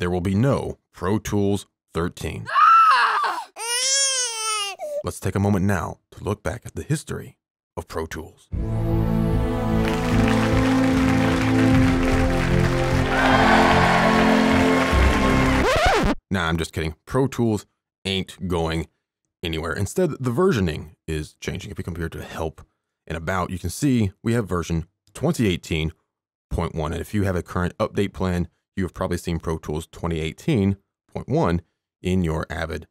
there will be no Pro Tools 13. Ah! Let's take a moment now to look back at the history of Pro Tools. Nah, I'm just kidding. Pro Tools ain't going anywhere. Instead, the versioning is changing. If we compare it to help and about, you can see we have version 2018.1. And if you have a current update plan, you have probably seen Pro Tools 2018.1 in your Avid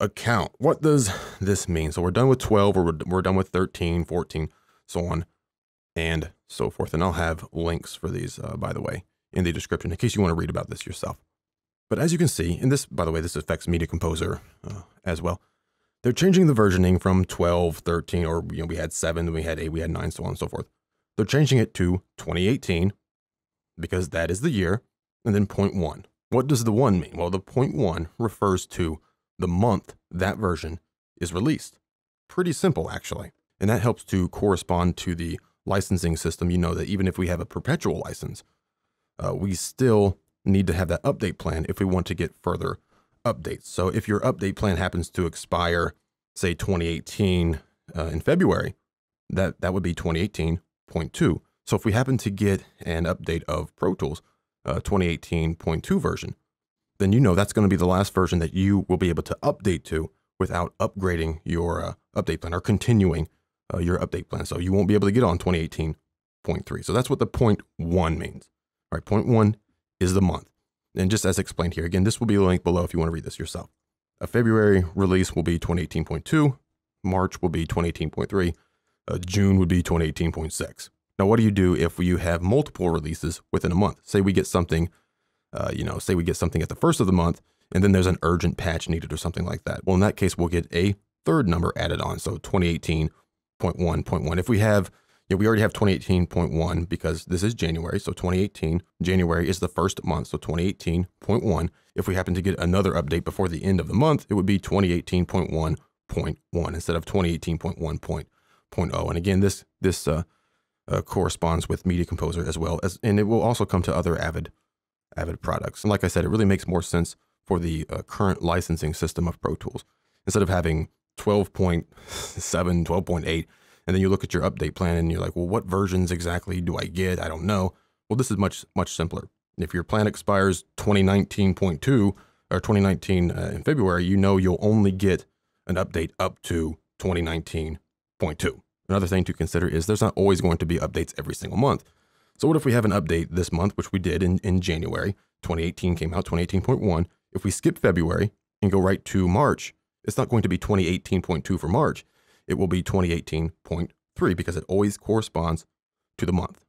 account. What does this mean? So we're done with 12, or we're, done with 13, 14, so on and so forth. And I'll have links for these, uh, by the way, in the description in case you want to read about this yourself. But as you can see, and this, by the way, this affects Media Composer uh, as well. They're changing the versioning from 12, 13, or you know, we had 7, then we had 8, we had 9, so on and so forth. They're changing it to 2018 because that is the year, and then point 1. What does the 1 mean? Well, the point 1 refers to the month that version is released. Pretty simple, actually. And that helps to correspond to the licensing system. You know that even if we have a perpetual license, uh, we still need to have that update plan if we want to get further updates. So if your update plan happens to expire, say 2018 uh, in February, that, that would be 2018.2. So if we happen to get an update of Pro Tools uh, 2018.2 version, then you know that's going to be the last version that you will be able to update to without upgrading your uh, update plan or continuing uh, your update plan. So you won't be able to get on 2018.3. So that's what the point one means. All right, point one is the month. And just as explained here, again, this will be linked below if you want to read this yourself. A February release will be 2018.2, March will be 2018.3, uh, June would be 2018.6. Now, what do you do if you have multiple releases within a month? Say we get something, uh, you know, say we get something at the first of the month, and then there's an urgent patch needed or something like that. Well, in that case, we'll get a third number added on. So 2018.1.1. If we have yeah, we already have 2018.1 because this is January. So 2018, January is the first month. So 2018.1. If we happen to get another update before the end of the month, it would be 2018.1.1 instead of 2018.1.0. And again, this this uh, uh, corresponds with Media Composer as well as, and it will also come to other Avid Avid products. And like I said, it really makes more sense for the uh, current licensing system of Pro Tools instead of having 12.7, 12.8 and then you look at your update plan and you're like, well, what versions exactly do I get? I don't know. Well, this is much, much simpler. If your plan expires 2019.2 or 2019 uh, in February, you know you'll only get an update up to 2019.2. Another thing to consider is there's not always going to be updates every single month. So what if we have an update this month, which we did in, in January, 2018 came out, 2018.1. If we skip February and go right to March, it's not going to be 2018.2 for March it will be 2018.3 because it always corresponds to the month.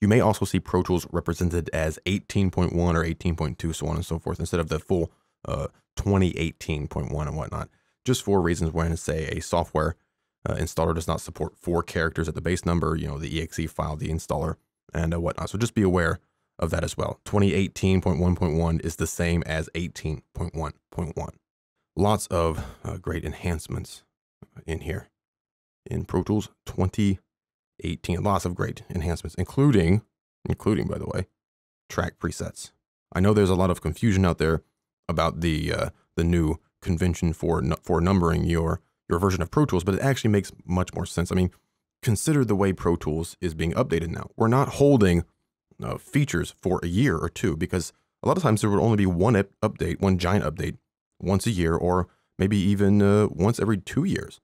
You may also see Pro Tools represented as 18.1 or 18.2, so on and so forth, instead of the full uh, 2018.1 and whatnot, just for reasons when, say, a software uh, installer does not support four characters at the base number, you know, the exe file, the installer, and uh, whatnot. So just be aware of that as well. 2018.1.1 is the same as 18.1.1. Lots of uh, great enhancements in here in Pro Tools 2018. Lots of great enhancements, including, including by the way, track presets. I know there's a lot of confusion out there about the uh, the new convention for for numbering your your version of Pro Tools, but it actually makes much more sense. I mean, consider the way Pro Tools is being updated now. We're not holding uh, features for a year or two because a lot of times there would only be one update, one giant update once a year, or maybe even uh, once every two years.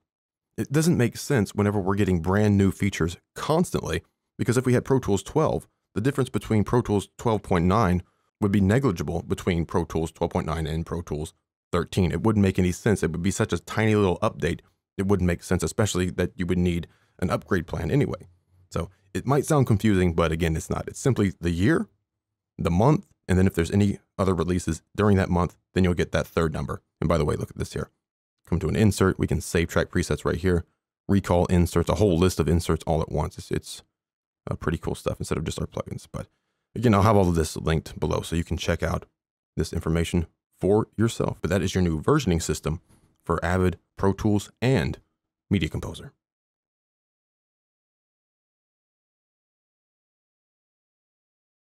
It doesn't make sense whenever we're getting brand new features constantly, because if we had Pro Tools 12, the difference between Pro Tools 12.9 would be negligible between Pro Tools 12.9 and Pro Tools 13. It wouldn't make any sense. It would be such a tiny little update. It wouldn't make sense, especially that you would need an upgrade plan anyway. So it might sound confusing, but again, it's not. It's simply the year, the month, and then if there's any other releases during that month, then you'll get that third number. And by the way, look at this here come to an insert. We can save track presets right here, recall inserts, a whole list of inserts all at once. It's, it's uh, pretty cool stuff instead of just our plugins. But again, I'll have all of this linked below so you can check out this information for yourself. But that is your new versioning system for Avid, Pro Tools, and Media Composer.